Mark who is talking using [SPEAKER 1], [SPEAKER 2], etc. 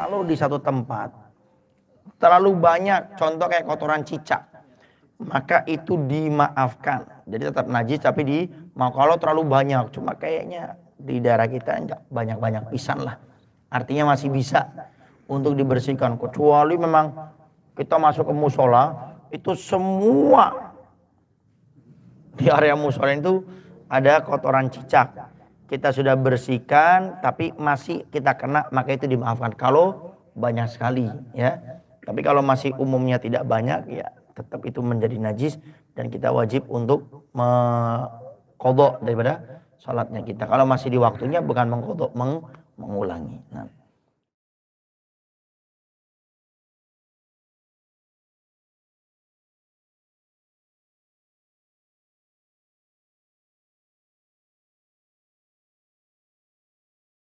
[SPEAKER 1] kalau di satu tempat terlalu banyak contoh kayak kotoran cicak maka itu dimaafkan. Jadi tetap najis tapi di mau kalau terlalu banyak cuma kayaknya di daerah kita banyak-banyak pisan lah. Artinya masih bisa untuk dibersihkan kecuali memang kita masuk ke musola itu semua di area musola itu ada kotoran cicak. Kita sudah bersihkan tapi masih kita kena maka itu dimaafkan kalau banyak sekali ya. Tapi kalau masih umumnya tidak banyak ya tetap itu menjadi najis dan kita wajib untuk mengkodok daripada sholatnya kita. Kalau masih di waktunya bukan mengkodok, meng mengulangi. Nah.